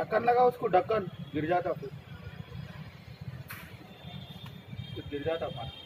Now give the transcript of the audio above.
ढक्कन लगा उसको ढक्कन। गिर जाता फिर। फिर गिर जाता पानी।